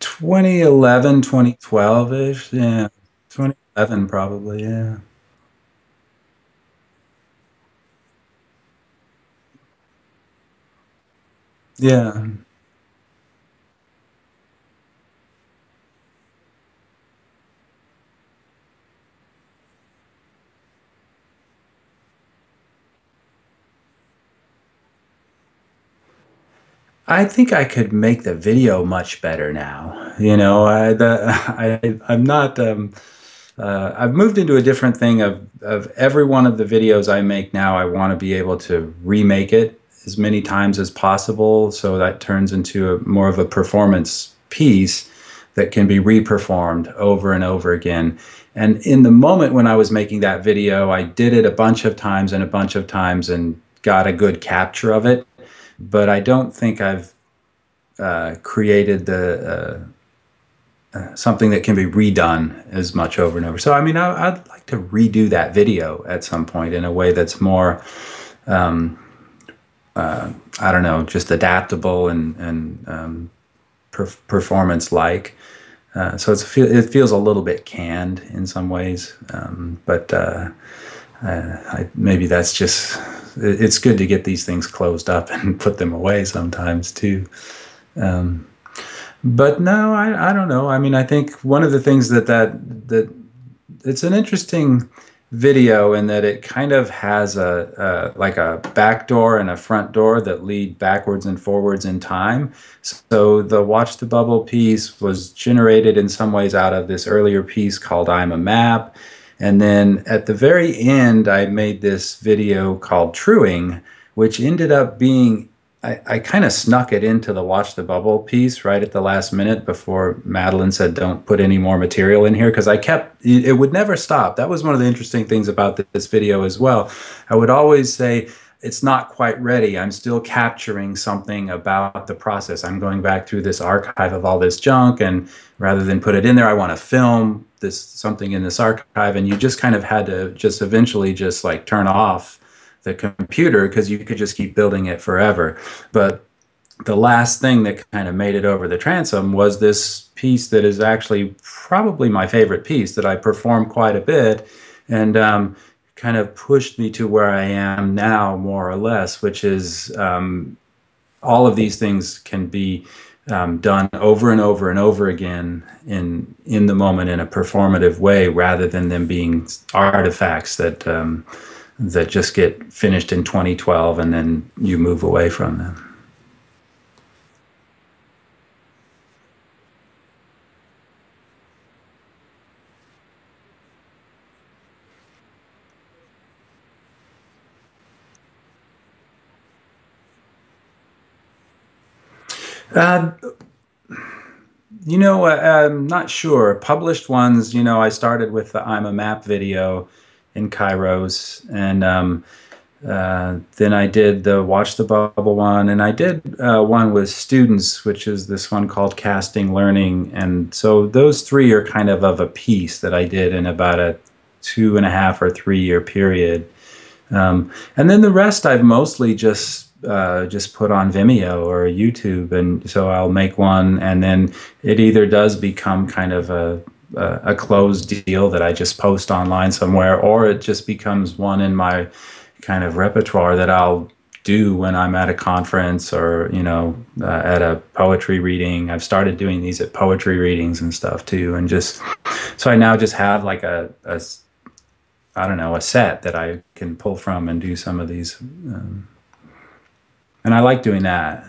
2011, 2012 ish. Yeah. 2011, probably. Yeah. Yeah. I think I could make the video much better now. You know, I, the, I I'm not. Um, uh, I've moved into a different thing of of every one of the videos I make now. I want to be able to remake it as many times as possible, so that turns into a, more of a performance piece that can be reperformed over and over again. And in the moment when I was making that video, I did it a bunch of times and a bunch of times and got a good capture of it but I don't think I've uh, created the uh, uh, something that can be redone as much over and over. So I mean, I, would like to redo that video at some point in a way that's more, um, uh, I don't know, just adaptable and and um, per- performance like. Uh, so it feels a little bit canned in some ways, um, but uh, I, maybe that's just it's good to get these things closed up and put them away sometimes too. Um, but no, I, I don't know. I mean, I think one of the things that that that it's an interesting video in that it kind of has a, a, like a back door and a front door that lead backwards and forwards in time. So the watch the bubble piece was generated in some ways out of this earlier piece called I'm a map and then at the very end, I made this video called Truing, which ended up being, I, I kind of snuck it into the Watch the Bubble piece right at the last minute before Madeline said, don't put any more material in here. Because I kept, it would never stop. That was one of the interesting things about this video as well. I would always say, it's not quite ready. I'm still capturing something about the process. I'm going back through this archive of all this junk, and rather than put it in there, I want to film this something in this archive. And you just kind of had to just eventually just like turn off the computer because you could just keep building it forever. But the last thing that kind of made it over the transom was this piece that is actually probably my favorite piece that I perform quite a bit. And um, kind of pushed me to where I am now, more or less, which is um, all of these things can be um, done over and over and over again in in the moment in a performative way, rather than them being artifacts that um, that just get finished in 2012 and then you move away from them. Uh, you know, uh, I'm not sure. Published ones, you know, I started with the I'm a Map video in Kairos, and um, uh, then I did the Watch the Bubble one, and I did uh, one with students, which is this one called Casting Learning. And so those three are kind of of a piece that I did in about a two and a half or three year period. Um, and then the rest I've mostly just uh, just put on Vimeo or YouTube, and so I'll make one, and then it either does become kind of a a closed deal that I just post online somewhere, or it just becomes one in my kind of repertoire that I'll do when I'm at a conference or you know uh, at a poetry reading. I've started doing these at poetry readings and stuff too, and just so I now just have like a, a I don't know a set that I can pull from and do some of these. Um, and I like doing that.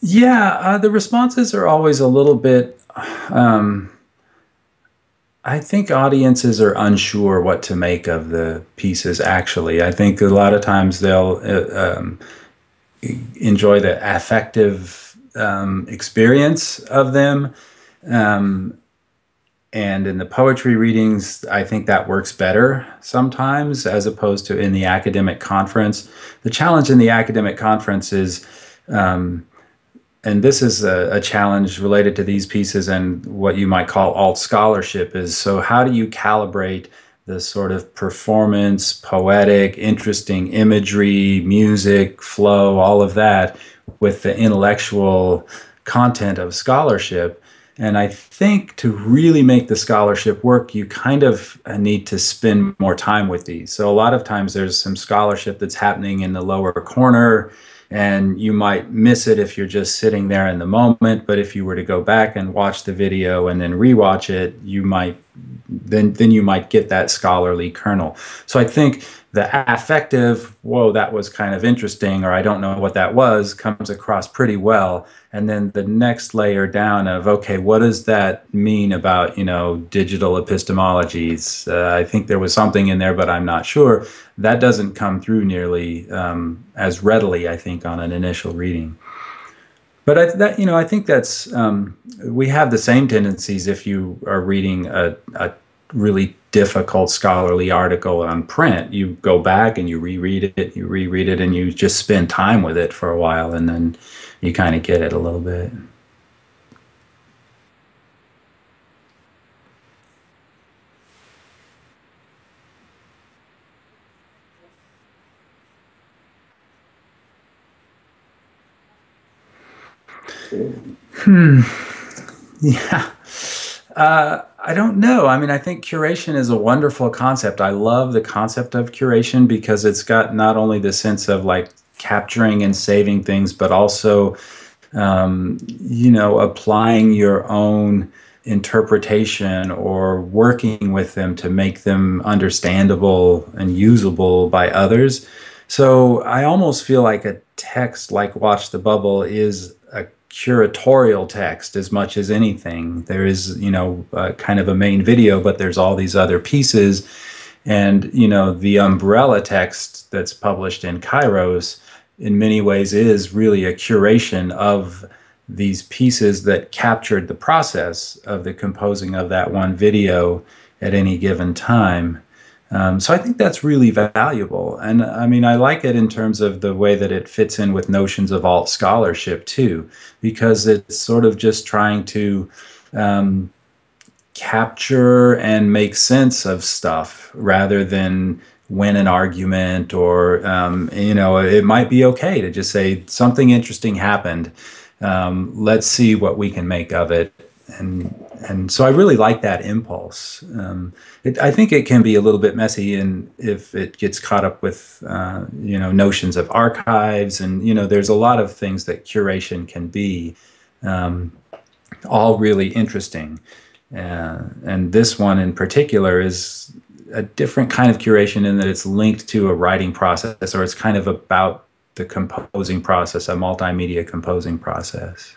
Yeah, uh, the responses are always a little bit. Um, I think audiences are unsure what to make of the pieces. Actually, I think a lot of times they'll uh, um, enjoy the affective um, experience of them. Um, and in the poetry readings, I think that works better sometimes as opposed to in the academic conference. The challenge in the academic conference is um, and this is a, a, challenge related to these pieces and what you might call alt scholarship is so how do you calibrate the sort of performance poetic interesting imagery music flow all of that with the intellectual content of scholarship and I think to really make the scholarship work, you kind of uh, need to spend more time with these. So, a lot of times there's some scholarship that's happening in the lower corner and you might miss it if you're just sitting there in the moment but if you were to go back and watch the video and then rewatch it you might then then you might get that scholarly kernel. So i think the affective whoa that was kind of interesting or i don't know what that was comes across pretty well. And then the next layer down of okay what does that mean about you know digital epistemologies? Uh, i think there was something in there but i'm not sure. That doesn't come through nearly um, as readily i think on an initial reading but I, that you know i think that's um, we have the same tendencies if you are reading a, a really difficult scholarly article on print, you go back and you reread it, you reread it, and you just spend time with it for a while, and then you kind of get it a little bit. Hmm. Yeah. Uh, I don't know. I mean, I think curation is a wonderful concept. I love the concept of curation because it's got not only the sense of like capturing and saving things, but also, um, you know, applying your own interpretation or working with them to make them understandable and usable by others. So I almost feel like a text like Watch the Bubble is curatorial text as much as anything. There is, you know, uh, kind of a main video, but there's all these other pieces. And, you know, the umbrella text that's published in Kairos in many ways is really a curation of these pieces that captured the process of the composing of that one video at any given time. Um, so I think that's really valuable. And I mean, I like it in terms of the way that it fits in with notions of alt scholarship too, because it's sort of just trying to um, capture and make sense of stuff rather than win an argument or, um, you know, it might be okay to just say something interesting happened. Um, let's see what we can make of it and and so I really like that impulse. Um, it, I think it can be a little bit messy, and if it gets caught up with uh, you know notions of archives, and you know, there's a lot of things that curation can be, um, all really interesting. Uh, and this one in particular is a different kind of curation in that it's linked to a writing process, or it's kind of about the composing process, a multimedia composing process.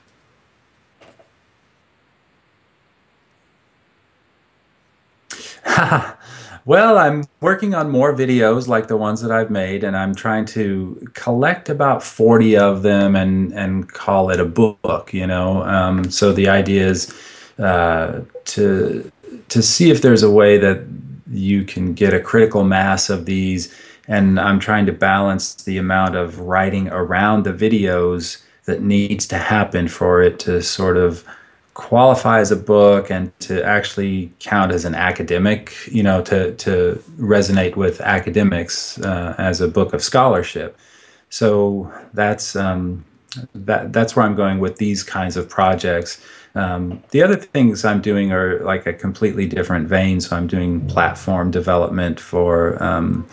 well, I'm working on more videos like the ones that I've made, and I'm trying to collect about 40 of them and, and call it a book, you know. Um, so the idea is uh, to, to see if there's a way that you can get a critical mass of these. And I'm trying to balance the amount of writing around the videos that needs to happen for it to sort of qualify as a book and to actually count as an academic, you know, to, to resonate with academics uh, as a book of scholarship. So that's um, that that's where I'm going with these kinds of projects. Um, the other things I'm doing are like a completely different vein. So I'm doing platform development for um,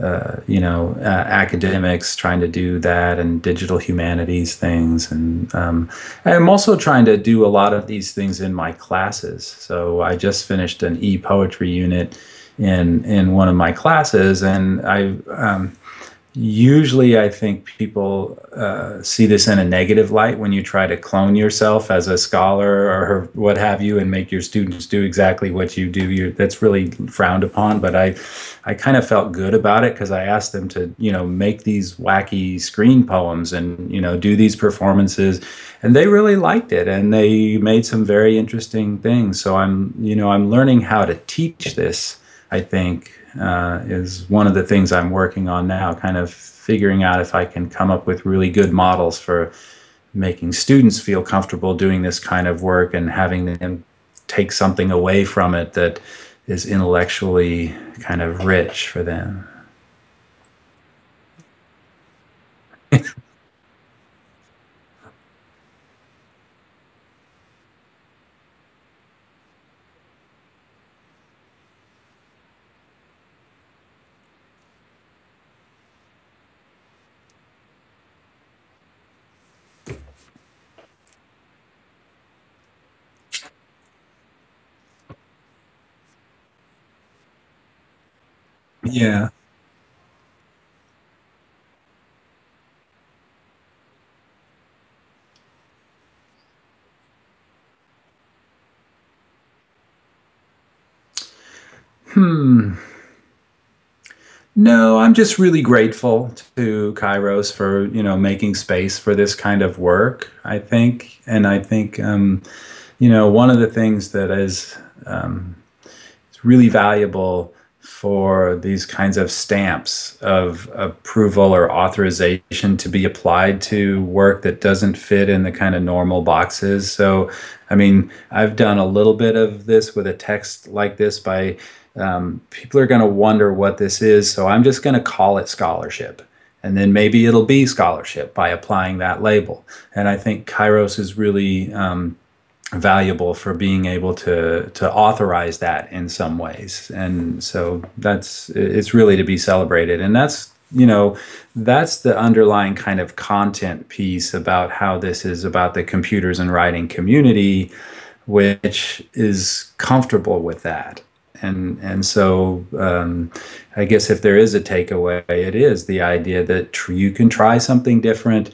uh, you know, uh, academics trying to do that and digital humanities things. And um, I'm also trying to do a lot of these things in my classes. So I just finished an e poetry unit in in one of my classes, and I um, usually I think people uh, see this in a negative light when you try to clone yourself as a scholar or what have you and make your students do exactly what you do. you that's really frowned upon. But I, I kind of felt good about it because I asked them to, you know, make these wacky screen poems and, you know, do these performances. And they really liked it and they made some very interesting things. So I'm, you know, I'm learning how to teach this, I think, uh, is one of the things I'm working on now, kind of figuring out if I can come up with really good models for making students feel comfortable doing this kind of work and having them take something away from it that is intellectually kind of rich for them. Yeah. Hmm. No, I'm just really grateful to Kairos for you know making space for this kind of work. I think, and I think um, you know one of the things that is um, really valuable for these kinds of stamps of approval or authorization to be applied to work that doesn't fit in the kind of normal boxes. So, I mean, I've done a little bit of this with a text like this by um, people are going to wonder what this is. So, I'm just going to call it scholarship. And then maybe it'll be scholarship by applying that label. And I think Kairos is really um, valuable for being able to to authorize that in some ways. And so that's it's really to be celebrated. And that's you know that's the underlying kind of content piece about how this is about the computers and writing community which is comfortable with that. And and so um, I guess if there is a takeaway, it is the idea that tr- you can try something different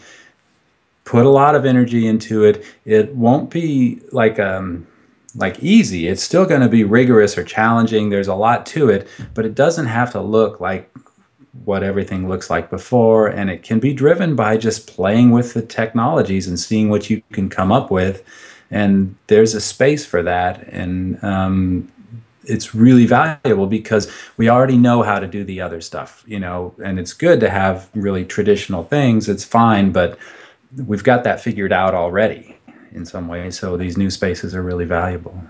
put a lot of energy into it. It won't be like um like easy. It's still going to be rigorous or challenging. There's a lot to it, but it doesn't have to look like what everything looks like before and it can be driven by just playing with the technologies and seeing what you can come up with and there's a space for that and um, it's really valuable because we already know how to do the other stuff you know and it's good to have really traditional things it's fine but we've got that figured out already in some ways. So these new spaces are really valuable.